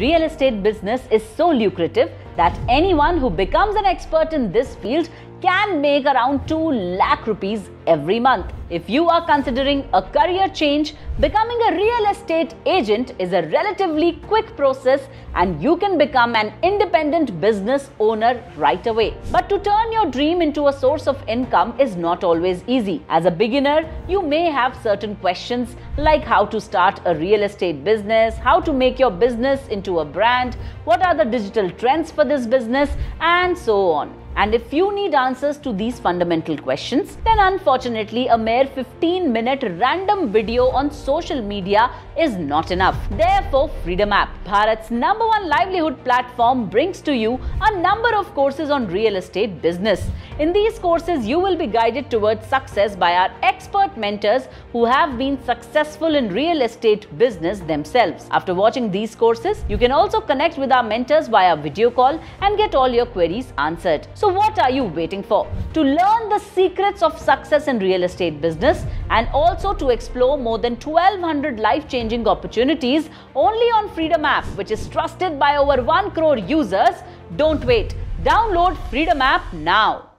Real estate business is so lucrative that anyone who becomes an expert in this field can make around 2 lakh rupees every month. If you are considering a career change, becoming a real estate agent is a relatively quick process and you can become an independent business owner right away. But to turn your dream into a source of income is not always easy. As a beginner, you may have certain questions like how to start a real estate business, how to make your business into a brand, what are the digital trends for this business, and so on. And if you need answers to these fundamental questions, then unfortunately a mere 15 minute random video on social media is not enough. Therefore, ffreedom App, Bharat's number one livelihood platform, brings to you a number of courses on real estate business. In these courses, you will be guided towards success by our expert mentors who have been successful in real estate business themselves. After watching these courses, you can also connect with our mentors via video call and get all your queries answered. So what are you waiting for? To learn the secrets of success in real estate business and also to explore more than 1200 life-changing opportunities only on ffreedom app which is trusted by over 1 crore users, don't wait. Download ffreedom app now.